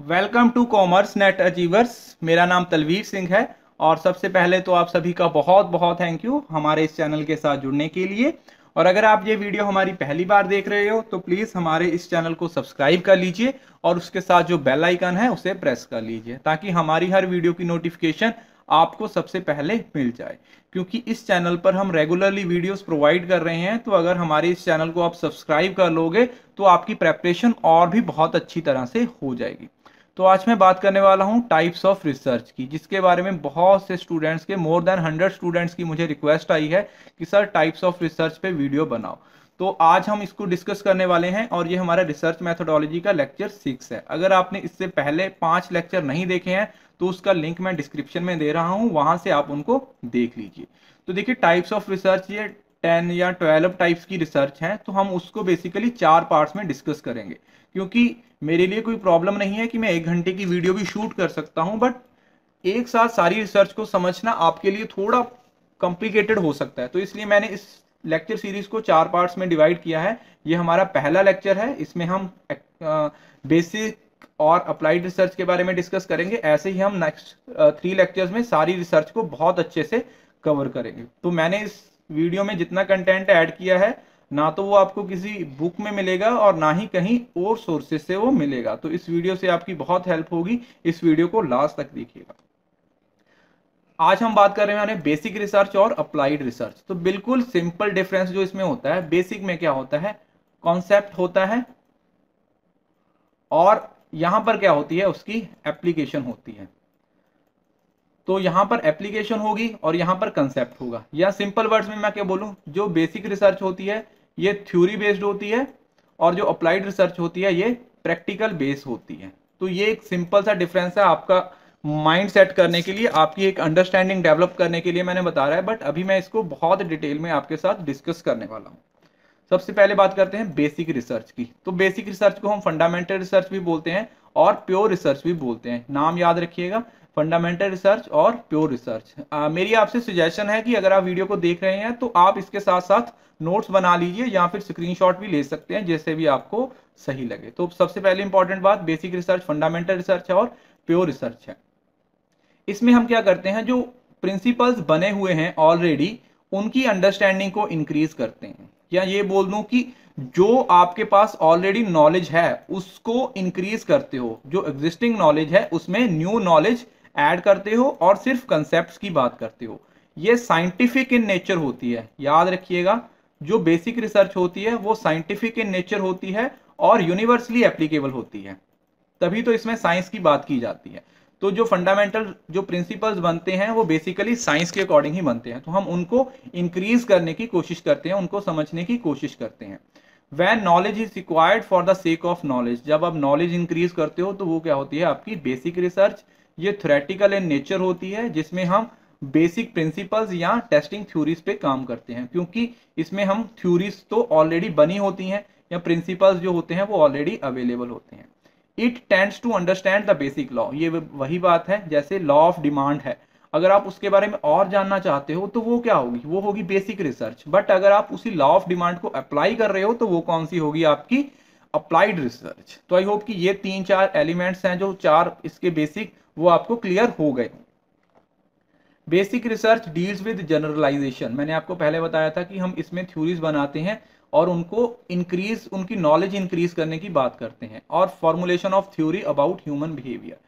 Welcome to commerce net achievers मेरा नाम तलवीर सिंह है और सबसे पहले तो आप सभी का बहुत बहुत थैंक यू हमारे इस चैनल के साथ जुड़ने के लिए। और अगर आप ये वीडियो हमारी पहली बार देख रहे हो तो प्लीज़ हमारे इस चैनल को सब्सक्राइब कर लीजिए और उसके साथ जो बेल आइकन है, उसे प्रेस कर लीजिए ताकि हमारी हर वीडियो की नोटिफिकेशन आपको सबसे पहले मिल जाए। क्योंकि इस चैनल पर हम रेगुलरली वीडियोस प्रोवाइड कर रहे हैं तो अगर हमारे इस चैनल को आप सब्सक्राइब कर लोगे तो आपकी प्रेपरेशन और भी बहुत अच्छी तरह से हो जाएगी। तो आज मैं बात करने वाला हूँ टाइप्स ऑफ़ रिसर्च की, जिसके बारे में बहुत से स्टूडेंट्स के मोर देन हंड्रेड स्टूडेंट्स की मुझे रिक्वेस्ट आई है कि, सर टाइप्स ऑफ़ रिसर्च पे वीडियो बनाओ। तो आज हम इसको डिस्कस करने वाले हैं और ये हमारा रिसर्च मैथोडोलॉजी का लेक्चर सिक्स है। अगर आपने इससे पहले पाँच लेक्चर नहीं देखे हैं तो उसका लिंक मैं डिस्क्रिप्शन में दे रहा हूँ, वहाँ से आप उनको देख लीजिए। तो देखिए टाइप्स ऑफ़ रिसर्च ये टेन या ट्वेल्व टाइप्स की रिसर्च है तो हम उसको बेसिकली चार पार्ट्स में डिस्कस करेंगे। क्योंकि मेरे लिए कोई प्रॉब्लम नहीं है कि मैं एक घंटे की वीडियो भी शूट कर सकता हूँ बट एक साथ सारी रिसर्च को समझना आपके लिए थोड़ा कॉम्प्लिकेटेड हो सकता है। तो इसलिए मैंने इस लेक्चर सीरीज़ को चार पार्ट्स में डिवाइड किया है। ये हमारा पहला लेक्चर है। इसमें हम बेसिक और अप्लाइड रिसर्च के बारे में डिस्कस करेंगे। ऐसे ही हम नेक्स्ट थ्री लेक्चर्स में सारी रिसर्च को बहुत अच्छे से कवर करेंगे। तो मैंने इस वीडियो में जितना कंटेंट ऐड किया है, ना तो वो आपको किसी बुक में मिलेगा और ना ही कहीं और सोर्सेज से वो मिलेगा। तो इस वीडियो से आपकी बहुत हेल्प होगी। इस वीडियो को लास्ट तक देखिएगा। आज हम बात कर रहे हैं बेसिक रिसर्च और अप्लाइड रिसर्च तो बिल्कुल सिंपल डिफरेंस जो इसमें होता है बेसिक में क्या होता है? कॉन्सेप्ट होता है और यहाँ पर क्या होती है? उसकी एप्लीकेशन होती है। तो यहाँ पर एप्लीकेशन होगी और यहाँ पर कंसेप्ट होगा। या सिंपल वर्ड्स में मैं क्या बोलूँ? जो बेसिक रिसर्च होती है, ये थ्योरी बेस्ड होती है और जो अप्लाइड रिसर्च होती है, ये प्रैक्टिकल बेस होती है। तो ये एक सिंपल सा डिफरेंस है आपका माइंड सेट करने के लिए, आपकी एक अंडरस्टैंडिंग डेवलप करने के लिए मैंने बता रहा है बट अभी मैं इसको बहुत डिटेल में आपके साथ डिस्कस करने वाला हूँ। सबसे पहले बात करते हैं बेसिक रिसर्च की। तो बेसिक रिसर्च को हम फंडामेंटल रिसर्च भी बोलते हैं और प्योर रिसर्च भी बोलते हैं। नाम याद रखिएगा फंडामेंटल रिसर्च और प्योर रिसर्च मेरी आपसे सजेशन है कि अगर आप वीडियो को देख रहे हैं तो आप इसके साथ साथ नोट्स बना लीजिए या फिर स्क्रीनशॉट भी ले सकते हैं, जैसे भी आपको सही लगे। तो सबसे पहले इंपॉर्टेंट बात बेसिक रिसर्च फंडामेंटल रिसर्च है और प्योर रिसर्च है। इसमें हम क्या करते हैं, जो प्रिंसिपल्स बने हुए हैं ऑलरेडी उनकी अंडरस्टैंडिंग को इंक्रीज करते हैं। या ये बोल दूँ कि जो आपके पास ऑलरेडी नॉलेज है, उसको इंक्रीज करते हो, जो एग्जिस्टिंग नॉलेज है, उसमें न्यू नॉलेज ऐड करते हो और सिर्फ़ कंसेप्ट की बात करते हो। ये साइंटिफिक इन नेचर होती है। याद रखिएगा, जो बेसिक रिसर्च होती है, वो साइंटिफिक इन नेचर होती है और यूनिवर्सली एप्लीकेबल होती है। तभी तो इसमें साइंस की बात की जाती है। तो जो फंडामेंटल जो प्रिंसिपल्स बनते हैं, वो बेसिकली साइंस के अकॉर्डिंग ही बनते हैं। तो हम उनको इंक्रीज करने की कोशिश करते हैं, उनको समझने की कोशिश करते हैं। When knowledge is required for the sake of knowledge जब आप नॉलेज इंक्रीज करते हो तो वो क्या होती है आपकी बेसिक रिसर्च ये थ्रेटिकल इन नेचर होती है, जिसमें हम बेसिक प्रिंसिपल्स या टेस्टिंग थ्योरीज पे काम करते हैं। क्योंकि इसमें हम थ्योरीज तो ऑलरेडी बनी होती हैं, या प्रिंसिपल्स जो होते हैं, वो ऑलरेडी अवेलेबल होते हैं। It tends to understand the basic law ये वही बात है, जैसे लॉ ऑफ़ डिमांड है। अगर आप उसके बारे में और जानना चाहते हो तो वो क्या होगी? वो होगी बेसिक रिसर्च बट अगर आप उसी लॉ ऑफ़ डिमांड को अप्लाई कर रहे हो तो वो कौन सी होगी आपकी? अप्लाइड रिसर्च तो आई होप कि ये तीन चार एलिमेंट्स हैं जो चार इसके बेसिक वो आपको क्लियर हो गए basic research deals with generalization मैंने आपको पहले बताया था कि हम इसमें थ्योरीज बनाते हैं। और उनको इंक्रीज उनकी नॉलेज इंक्रीज करने की बात करते हैं और formulation of theory about human behaviour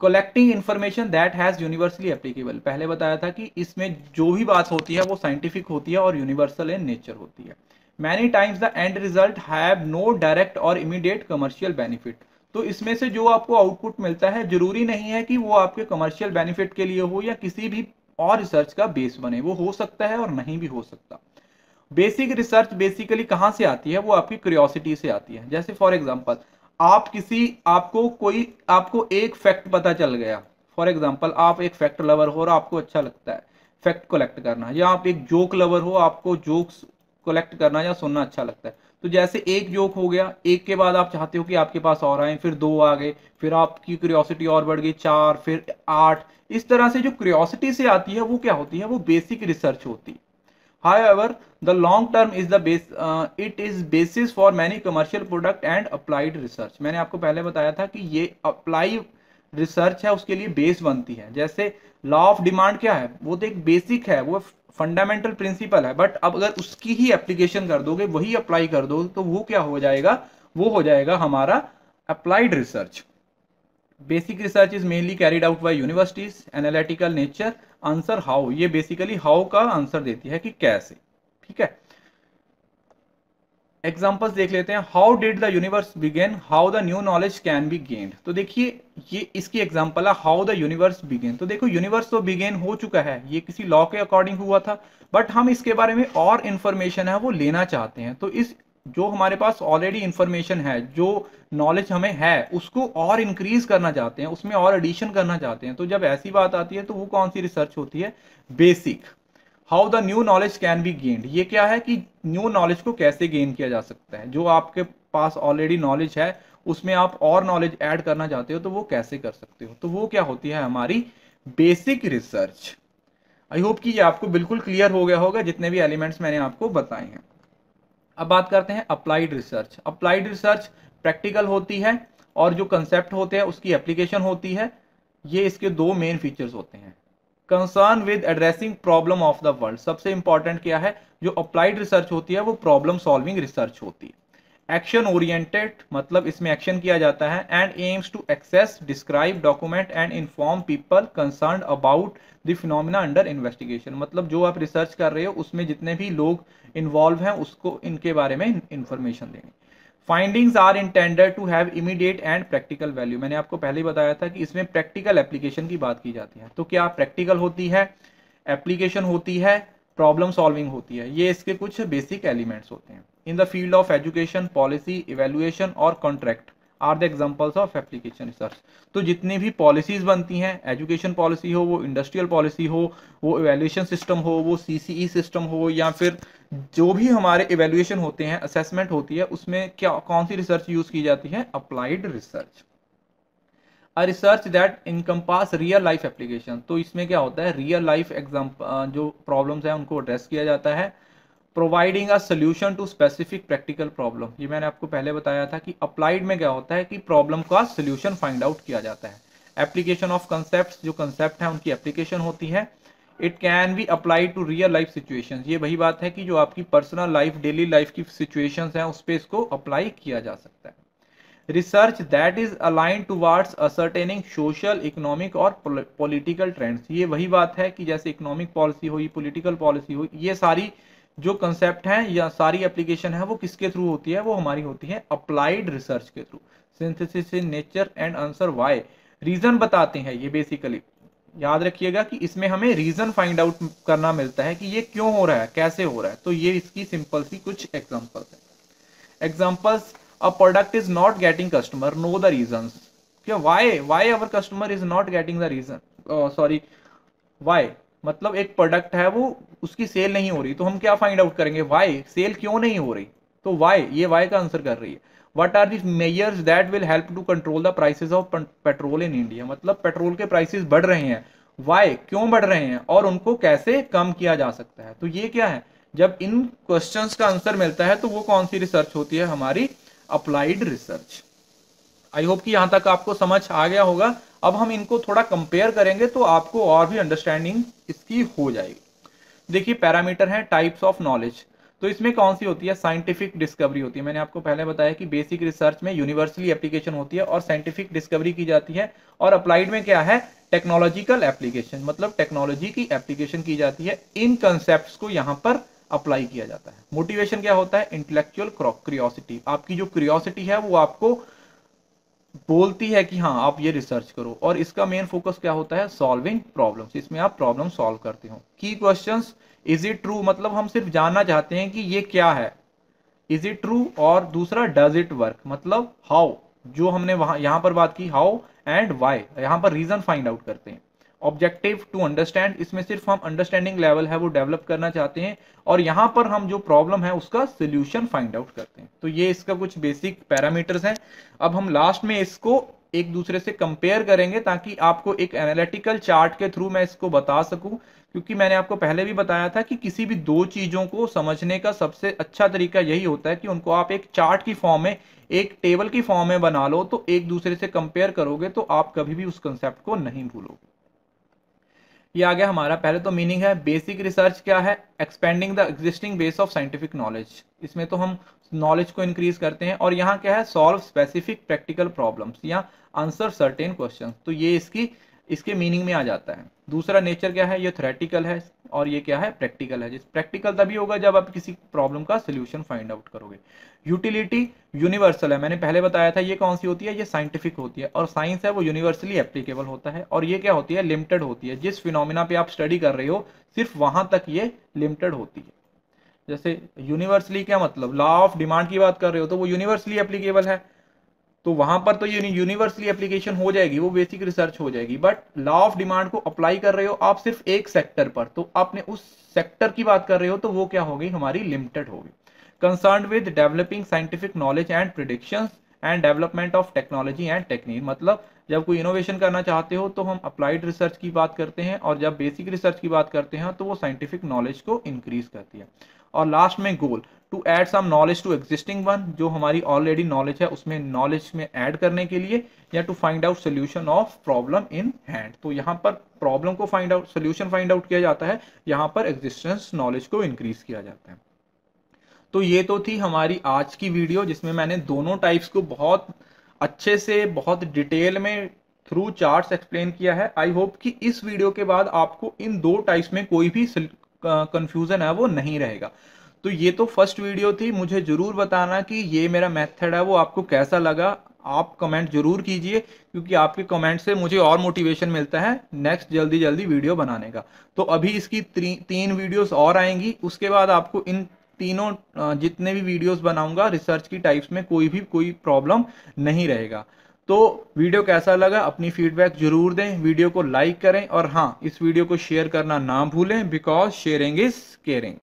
collecting information that has universally applicable पहले बताया था कि इसमें जो भी बात होती है, वो साइंटिफिक होती है और यूनिवर्सल इन नेचर होती है। Many times the end result have no direct और इमीडिएट कमर्शियल बेनिफिट तो इसमें से जो आपको आउटपुट मिलता है, ज़रूरी नहीं है कि वो आपके कमर्शियल बेनिफिट के लिए हो या किसी भी और रिसर्च का बेस बने। वो हो सकता है और नहीं भी हो सकता। बेसिक रिसर्च बेसिकली कहाँ से आती है? वो आपकी क्रियोसिटी से आती है। जैसे फॉर एग्ज़ाम्पल आप किसी, आपको कोई, आपको एक फैक्ट पता चल गया। फॉर एग्ज़ाम्पल आप एक फैक्ट लवर हो और आपको अच्छा लगता है। फैक्ट कलेक्ट करना। या आप एक जोक लवर हो, आपको जोक्स कलेक्ट करना या सुनना अच्छा लगता है। तो जैसे एक जोक हो गया, एक के बाद आप चाहते हो कि आपके पास और आए, फिर दो आ गए, फिर आपकी क्यूरियोसिटी और बढ़ गई, चार, फिर आठ। इस तरह से जो क्यूरियोसिटी से आती है, वो क्या होती है? वो बेसिक रिसर्च होती है। However the long term is the base uh, it is basis for many commercial product and applied research. मैंने आपको पहले बताया था कि ये अप्लाई रिसर्च है उसके लिए बेस बनती है। जैसे लॉ ऑफ़ डिमांड क्या है? वो तो एक बेसिक है वो फंडामेंटल प्रिंसिपल है। बट अब अगर उसकी ही एप्लीकेशन कर दोगे वही अप्लाई कर दो तो वो क्या हो जाएगा? वो हो जाएगा हमारा applied research basic research is mainly carried out by universities analytical nature answer how ये बेसिकली हाउ का आंसर देती है कि कैसे। ठीक है? एग्जाम्पल्स देख लेते हैं। How did the universe begin how the new knowledge can be gained तो देखिए, ये इसकी एग्ज़ाम्पल है हाउ द यूनिवर्स बिगेन तो देखो यूनिवर्स तो बिगेन हो चुका है। ये किसी लॉ के अकॉर्डिंग हुआ था। बट हम इसके बारे में और इंफॉर्मेशन है, वो लेना चाहते हैं। तो इस जो हमारे पास ऑलरेडी इंफॉर्मेशन है, जो नॉलेज हमें है, उसको और इंक्रीज करना चाहते हैं, उसमें और एडिशन करना चाहते हैं तो जब ऐसी बात आती है तो वो कौन सी रिसर्च होती है? Basic how the new knowledge can be gained ये क्या है कि न्यू नॉलेज को कैसे गेन किया जा सकता है? जो आपके पास ऑलरेडी नॉलेज है, उसमें आप और नॉलेज ऐड करना चाहते हो तो वो कैसे कर सकते हो? तो वो क्या होती है हमारी बेसिक रिसर्च आई होप कि ये आपको बिल्कुल क्लियर हो गया होगा, जितने भी एलिमेंट्स मैंने आपको बताए हैं। अब बात करते हैं applied research applied research practical होती है और जो कंसेप्ट होते हैं, उसकी एप्लीकेशन होती है। ये इसके दो मेन फीचर्स होते हैं। Concern with addressing problem of the world सबसे इंपॉर्टेंट क्या है? जो अप्लाइड रिसर्च होती है, वो प्रॉब्लम सॉल्विंग रिसर्च होती है। एक्शन ओरिएंटेड मतलब इसमें एक्शन किया जाता है and aims to access describe document and inform people concern about the phenomena under investigation मतलब जो आप रिसर्च कर रहे हो, उसमें जितने भी लोग इन्वॉल्व हैं, उसको इनके बारे में इंफॉर्मेशन देनी findings are intended to have immediate and practical value मैंने आपको पहले ही बताया था कि इसमें प्रैक्टिकल एप्लीकेशन की बात की जाती है। तो क्या प्रैक्टिकल होती है? एप्लीकेशन होती है प्रॉब्लम सॉल्विंग होती है। ये इसके कुछ बेसिक एलिमेंट्स होते हैं। In the field of education policy evaluation और contract are the examples of application research तो जितनी भी पॉलिसीज़ बनती हैं एजुकेशन पॉलिसी हो, वो इंडस्ट्रियल पॉलिसी हो, वो इवेल्युएशन सिस्टम हो, वो सी सिस्टम हो, या फिर जो भी हमारे इवेल्युएशन होते हैं असेसमेंट होती है, उसमें क्या, कौन सी रिसर्च यूज़ की जाती है? Applied research a research that encompass real life application तो इसमें क्या होता है? रियल लाइफ एग्ज़ाम जो प्रॉब्लम्स हैं, उनको एड्रेस किया जाता है। Providing a solution to specific practical problem ये मैंने आपको पहले बताया था कि अप्लाइड में क्या होता है कि प्रॉब्लम का सोल्यूशन फाइंड आउट किया जाता है। एप्लीकेशन ऑफ़ कंसेप्ट जो कंसेप्ट है, उनकी एप्लीकेशन होती है। It can be apply to real life situation ये वही बात है कि जो आपकी पर्सनल लाइफ डेली लाइफ की सिचुएशन है, उस पर इसको अप्लाई किया जा सकता है। Research that is align towards ascertaining social economic और पॉलिटिकल ट्रेंड्स ये वही बात है कि जैसे इकोनॉमिक पॉलिसी हुई पॉलिटिकल पॉलिसी हुई ये सारी जो कंसेप्ट हैं या सारी एप्लीकेशन है, वो किसके थ्रू होती है? वो हमारी होती है अप्लाइड रिसर्च के through synthesis in nature and answer why reason बताते हैं ये बेसिकली याद रखिएगा कि इसमें हमें रीजन फाइंड आउट करना मिलता है कि ये क्यों हो रहा है, कैसे हो रहा है। तो ये इसकी सिंपल सी कुछ एग्जांपल्स है। Examples a product is not getting customer know the reason why why our customer is not getting the reason sorry why मतलब एक प्रोडक्ट है वो, उसकी सेल नहीं हो रही तो हम क्या फाइंड आउट करेंगे? वाई सेल क्यों नहीं हो रही? तो वाई ये वाई का आंसर कर रही है। What are this measures that will help to control the prices of petrol in India मतलब पेट्रोल के प्राइसेस बढ़ रहे हैं। वाई क्यों बढ़ रहे हैं? और उनको कैसे कम किया जा सकता है? तो ये क्या है? जब इन क्वेश्चंस का आंसर मिलता है तो वो कौन सी रिसर्च होती है? हमारी अप्लाइड रिसर्च आई होप कि यहाँ तक आपको समझ आ गया होगा। अब हम इनको थोड़ा कंपेयर करेंगे तो आपको और भी अंडरस्टैंडिंग इसकी हो जाएगी। देखिए पैरामीटर है टाइप्स ऑफ़ नॉलेज तो इसमें कौन सी होती है? साइंटिफिक डिस्कवरी होती है। मैंने आपको पहले बताया कि बेसिक रिसर्च में यूनिवर्सली एप्लीकेशन होती है और साइंटिफिक डिस्कवरी की जाती है। और अप्लाइड में क्या है? टेक्नोलॉजिकल एप्लीकेशन मतलब टेक्नोलॉजी की एप्लीकेशन की जाती है। इन कंसेप्ट को यहाँ पर अप्लाई किया जाता है। मोटिवेशन क्या होता है? इंटेलेक्चुअल क्रियोसिटी आपकी जो क्रियोसिटी है, वो आपको बोलती है कि हाँ आप ये रिसर्च करो। और इसका मेन फोकस क्या होता है? सॉल्विंग प्रॉब्लम्स इसमें आप प्रॉब्लम सॉल्व करते हो। की क्वेश्चंस इज़ इट ट्रू मतलब हम सिर्फ़ जानना चाहते हैं कि ये क्या है। इज़ इट ट्रू और दूसरा डज इट वर्क मतलब हाउ जो हमने वहाँ, यहाँ पर बात की हाउ एंड वाई यहाँ पर रीजन फाइंड आउट करते हैं। ऑब्जेक्टिव टू अंडरस्टैंड इसमें सिर्फ़ हम अंडरस्टैंडिंग लेवल है, वो डेवलप करना चाहते हैं और यहाँ पर हम जो प्रॉब्लम है, उसका सोल्यूशन फाइंड आउट करते हैं। तो ये इसका कुछ बेसिक पैरामीटर्स हैं। अब हम लास्ट में इसको एक दूसरे से कंपेयर करेंगे ताकि आपको एक एनालिटिकल चार्ट के थ्रू मैं इसको बता सकूँ। क्योंकि मैंने आपको पहले भी बताया था कि किसी भी दो चीज़ों को समझने का सबसे अच्छा तरीका यही होता है कि उनको आप एक चार्ट की फॉर्म में, एक टेबल की फॉर्म में बना लो तो एक दूसरे से कंपेयर करोगे तो आप कभी भी उस कंसेप्ट को नहीं भूलोगे। ये आ गया हमारा। पहले तो मीनिंग है बेसिक रिसर्च क्या है? Expanding the existing base of scientific knowledge इसमें तो हम नॉलेज को इंक्रीज करते हैं और यहाँ क्या है? सॉल्व स्पेसिफिक प्रैक्टिकल प्रॉब्लम्स या आंसर सर्टेन क्वेश्चन तो ये इसकी इसके मीनिंग में आ जाता है। दूसरा नेचर क्या है? ये थ्रेटिकल है और ये क्या है? प्रैक्टिकल है। जिस प्रैक्टिकल तभी होगा जब आप किसी प्रॉब्लम का सोल्यूशन फाइंड आउट करोगे। यूटिलिटी यूनिवर्सल है। मैंने पहले बताया था ये कौन सी होती है? ये साइंटिफिक होती है। और साइंस है वो यूनिवर्सली एप्लीकेबल होता है। और ये क्या होती है? लिमिटेड होती है। जिस फिनोमिना पे आप स्टडी कर रहे हो, सिर्फ़ वहाँ तक ये लिमिटेड होती है। जैसे यूनिवर्सली क्या मतलब? लॉ ऑफ़ डिमांड की बात कर रहे हो तो वो यूनिवर्सली एप्लीकेबल है। तो वहाँ पर तो ये यूनिवर्सली एप्लीकेशन हो जाएगी, वो बेसिक रिसर्च हो जाएगी बट लॉ ऑफ़ डिमांड को अप्लाई कर रहे हो आप सिर्फ़ एक सेक्टर पर तो आपने उस सेक्टर की बात कर रहे हो तो वो क्या होगी हमारी लिमिटेड होगी concern with developing scientific knowledge and prediction and development of technology and technique मतलब जब कोई इनोवेशन करना चाहते हो तो हम अप्लाइड रिसर्च की बात करते हैं और जब बेसिक रिसर्च की बात करते हैं तो वो साइंटिफिक नॉलेज को इंक्रीज करती है। और लास्ट में goal to add some knowledge to existing one जो हमारी ऑलरेडी नॉलेज है, उसमें नॉलेज में ऐड करने के लिए, या to find out solution of problem in hand तो यहाँ पर प्रॉब्लम को find out solution find out किया जाता है, यहाँ पर एग्जिस्टेंस नॉलेज को इंक्रीज किया जाता है. तो ये तो थी हमारी आज की वीडियो जिसमें मैंने दोनों टाइप्स को बहुत अच्छे से, बहुत डिटेल में थ्रू चार्ट्स एक्सप्लेन किया है. आई होप कि इस वीडियो के बाद आपको इन दो टाइप्स में कोई भी कंफ्यूजन है, वो नहीं रहेगा। तो ये तो फ़र्स्ट वीडियो थी, मुझे ज़रूर बताना कि ये मेरा मेथड है, वो आपको कैसा लगा। आप कमेंट ज़रूर कीजिए, क्योंकि आपके कमेंट से मुझे और मोटिवेशन मिलता है नेक्स्ट जल्दी जल्दी वीडियो बनाने का। तो अभी इसकी तीन वीडियोस और आएँगी, उसके बाद आपको इन तीनों जितने भी वीडियोस बनाऊँगा रिसर्च की टाइप्स में कोई भी कोई प्रॉब्लम नहीं रहेगा। तो वीडियो कैसा लगा, अपनी फीडबैक ज़रूर दें। वीडियो को लाइक करें और हाँ इस वीडियो को शेयर करना ना भूलें बिकॉज़ शेयरिंग इज़ केयरिंग